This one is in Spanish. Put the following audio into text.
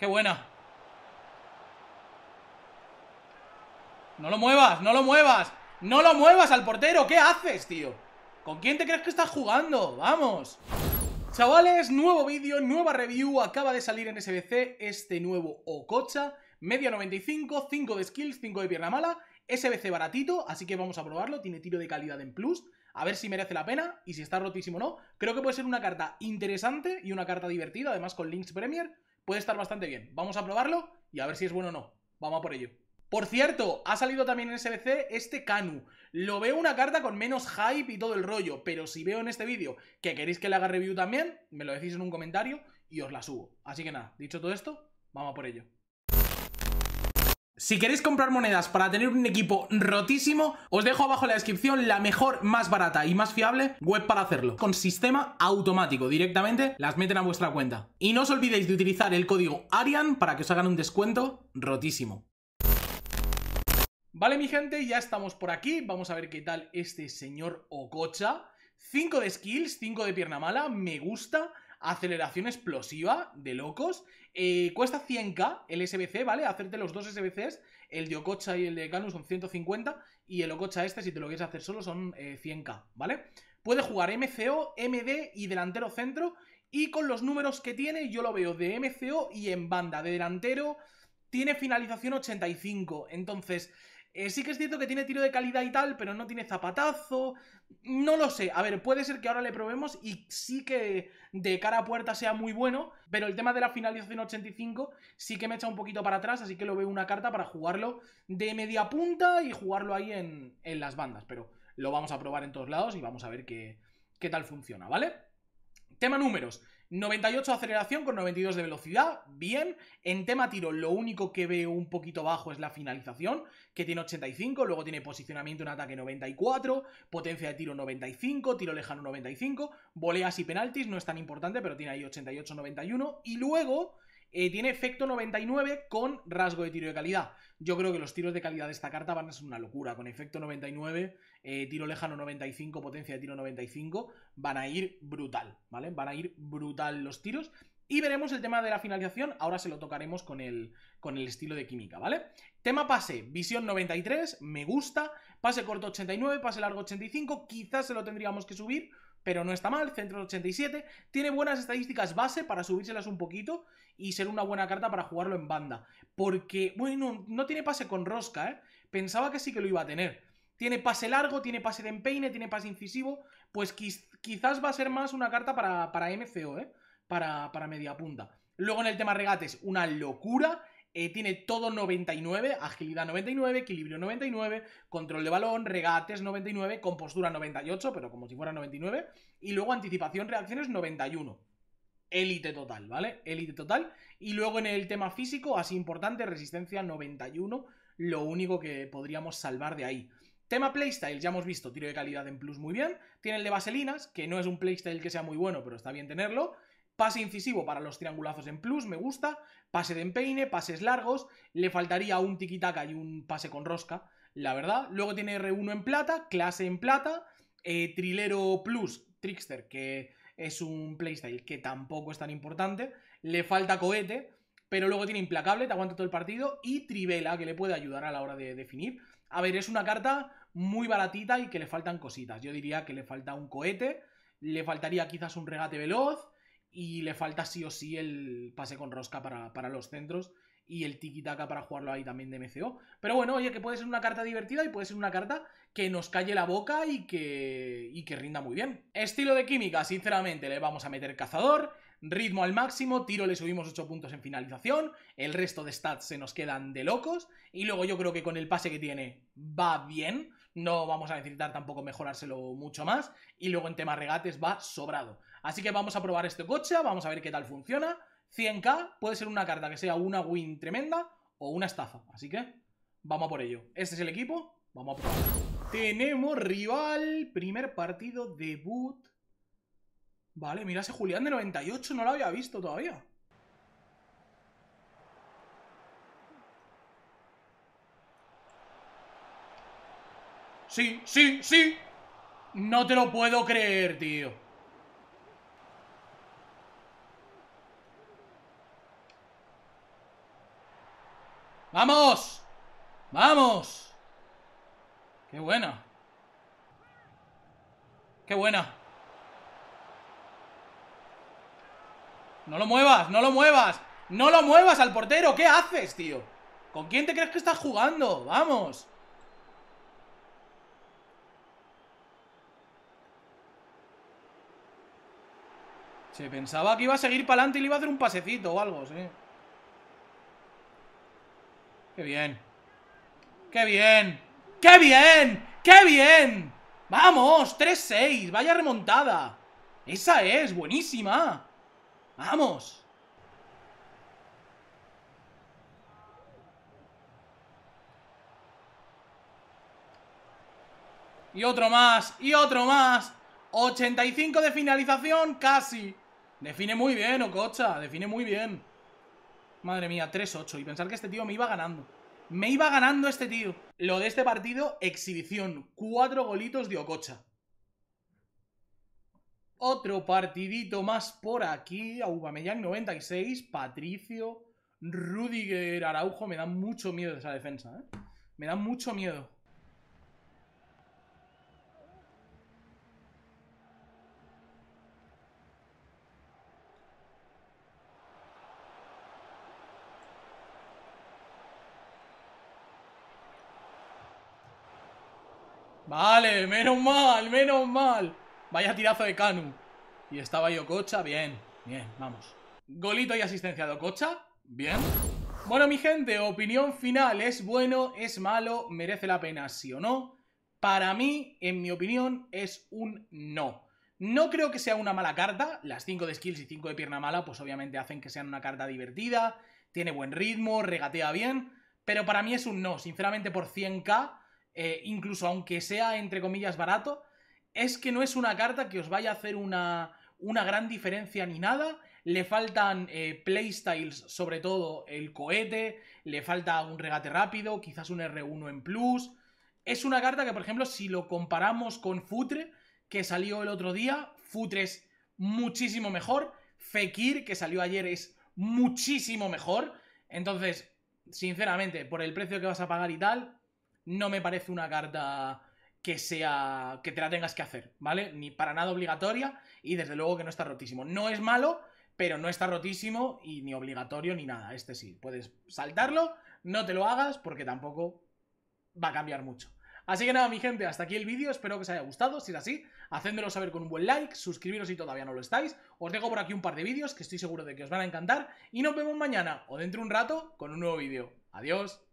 ¡Qué buena! ¡No lo muevas! ¡No lo muevas! ¡No lo muevas al portero! ¿Qué haces, tío? ¿Con quién te crees que estás jugando? ¡Vamos! Chavales, nuevo vídeo, nueva review Acaba de salir en SBC este nuevo Ococha Media 95, 5 de skills, 5 de pierna mala SBC baratito, así que vamos a probarlo Tiene tiro de calidad en plus A ver si merece la pena y si está rotísimo o no Creo que puede ser una carta interesante y una carta divertida Además con Links Premier puede estar bastante bien Vamos a probarlo y a ver si es bueno o no Vamos a por ello por cierto, ha salido también en SBC este Kanu. Lo veo una carta con menos hype y todo el rollo, pero si veo en este vídeo que queréis que le haga review también, me lo decís en un comentario y os la subo. Así que nada, dicho todo esto, vamos a por ello. Si queréis comprar monedas para tener un equipo rotísimo, os dejo abajo en la descripción la mejor, más barata y más fiable web para hacerlo. Con sistema automático, directamente las meten a vuestra cuenta. Y no os olvidéis de utilizar el código ARIAN para que os hagan un descuento rotísimo. Vale, mi gente, ya estamos por aquí. Vamos a ver qué tal este señor Ococha. 5 de skills, 5 de pierna mala, me gusta. Aceleración explosiva, de locos. Eh, cuesta 100k el SBC, ¿vale? Hacerte los dos SBCs, el de Ococha y el de Canu son 150. Y el Ococha este, si te lo quieres hacer solo, son 100k, eh, ¿vale? Puede jugar MCO, MD y delantero centro. Y con los números que tiene, yo lo veo de MCO y en banda. De delantero, tiene finalización 85. Entonces eh, sí que es cierto que tiene tiro de calidad y tal, pero no tiene zapatazo. No lo sé. A ver, puede ser que ahora le probemos y sí que de cara a puerta sea muy bueno, pero el tema de la finalización 85 sí que me echa un poquito para atrás, así que lo veo una carta para jugarlo de media punta y jugarlo ahí en, en las bandas. Pero lo vamos a probar en todos lados y vamos a ver qué, qué tal funciona, ¿vale? Tema números. 98 de aceleración con 92 de velocidad, bien. En tema tiro, lo único que veo un poquito bajo es la finalización, que tiene 85, luego tiene posicionamiento en ataque 94, potencia de tiro 95, tiro lejano 95, voleas y penaltis, no es tan importante, pero tiene ahí 88-91, y luego eh, tiene efecto 99 con rasgo de tiro de calidad. Yo creo que los tiros de calidad de esta carta van a ser una locura. Con efecto 99, eh, tiro lejano 95, potencia de tiro 95, van a ir brutal, ¿vale? Van a ir brutal los tiros. Y veremos el tema de la finalización, ahora se lo tocaremos con el, con el estilo de química, ¿vale? Tema pase, visión 93, me gusta, pase corto 89, pase largo 85, quizás se lo tendríamos que subir, pero no está mal, centro 87, tiene buenas estadísticas base para subírselas un poquito y ser una buena carta para jugarlo en banda, porque, bueno, no tiene pase con rosca, ¿eh? Pensaba que sí que lo iba a tener. Tiene pase largo, tiene pase de empeine, tiene pase incisivo, pues quizás va a ser más una carta para, para MCO, ¿eh? Para, para media punta. Luego en el tema regates, una locura. Eh, tiene todo 99, agilidad 99, equilibrio 99, control de balón, regates 99, compostura 98, pero como si fuera 99, y luego anticipación, reacciones 91. Élite total, ¿vale? Élite total. Y luego en el tema físico, así importante, resistencia 91, lo único que podríamos salvar de ahí. Tema playstyle, ya hemos visto, tiro de calidad en plus muy bien. Tiene el de vaselinas, que no es un playstyle que sea muy bueno, pero está bien tenerlo. Pase incisivo para los triangulazos en plus, me gusta. Pase de empeine, pases largos. Le faltaría un tiki-taka y un pase con rosca, la verdad. Luego tiene R1 en plata, clase en plata. Eh, trilero plus, Trickster, que es un playstyle que tampoco es tan importante. Le falta cohete, pero luego tiene implacable, te aguanta todo el partido. Y trivela, que le puede ayudar a la hora de definir. A ver, es una carta muy baratita y que le faltan cositas. Yo diría que le falta un cohete, le faltaría quizás un regate veloz y le falta sí o sí el pase con rosca para, los centros y el tiki-taka para jugarlo ahí también de MCO. Pero bueno, oye, que puede ser una carta divertida y puede ser una carta que nos calle la boca y que, y que rinda muy bien. Estilo de química, sinceramente, le vamos a meter cazador, ritmo al máximo, tiro le subimos 8 puntos en finalización, el resto de stats se nos quedan de locos y luego yo creo que con el pase que tiene va bien, no vamos a necesitar tampoco mejorárselo mucho más y luego en tema regates va sobrado. Así que vamos a probar este coche, vamos a ver qué tal funciona. 100k puede ser una carta que sea una win tremenda o una estafa. Así que vamos a por ello. Este es el equipo, vamos a probar. Tenemos rival, primer partido, debut. Vale, mira ese Julián de 98, no lo había visto todavía. Sí, sí, sí. No te lo puedo creer, tío. ¡Vamos! ¡Vamos! ¡Qué buena! ¡Qué buena! ¡No lo muevas! ¡No lo muevas! ¡No lo muevas al portero! ¿Qué haces, tío? ¿Con quién te crees que estás jugando? ¡Vamos! Se pensaba que iba a seguir para adelante y le iba a hacer un pasecito o algo, sí. ¡Qué bien! ¡Qué bien! ¡Qué bien! ¡Qué bien! ¡Vamos! ¡3-6! ¡Vaya remontada! ¡Esa es! ¡Buenísima! ¡Vamos! Y otro más, y otro más 85 de finalización, casi Define muy bien, Ococha, define muy bien. Madre mía, 3-8 Y pensar que este tío me iba ganando. Me iba ganando este tío. Lo de este partido, exhibición. Cuatro golitos de Ococha. Otro partidito más por aquí Aubameyang 96 Patricio Rudiger Araujo. Me da mucho miedo esa defensa, ¿eh? Me da mucho miedo Vale, menos mal, menos mal. Vaya tirazo de Canu. Y estaba Ococha, bien, bien, vamos. Golito y asistencia de Ococha, bien. Bueno, mi gente, opinión final. ¿Es bueno? ¿Es malo? ¿Merece la pena? ¿Sí o no? Para mí, en mi opinión, es un no. No creo que sea una mala carta. Las 5 de skills y 5 de pierna mala, pues obviamente hacen que sean una carta divertida. Tiene buen ritmo, regatea bien. Pero para mí es un no. Sinceramente, por 100k eh, incluso aunque sea entre comillas barato, es que no es una carta que os vaya a hacer una, una gran diferencia ni nada. Le faltan eh, playstyles, sobre todo el cohete, le falta un regate rápido, quizás un R1 en plus. Es una carta que, por ejemplo, si lo comparamos con Futre, que salió el otro día, Futre es muchísimo mejor. Fekir, que salió ayer, es muchísimo mejor. Entonces, sinceramente, por el precio que vas a pagar y tal, no me parece una carta que sea que te la tengas que hacer, ¿vale? Ni para nada obligatoria y desde luego que no está rotísimo. No es malo, pero no está rotísimo y ni obligatorio ni nada. Este sí, puedes saltarlo, no te lo hagas porque tampoco va a cambiar mucho. Así que nada, mi gente, hasta aquí el vídeo, espero que os haya gustado, si es así, hacéndolo saber con un buen like, suscribiros si todavía no lo estáis, os dejo por aquí un par de vídeos que estoy seguro de que os van a encantar y nos vemos mañana o dentro de un rato con un nuevo vídeo. Adiós.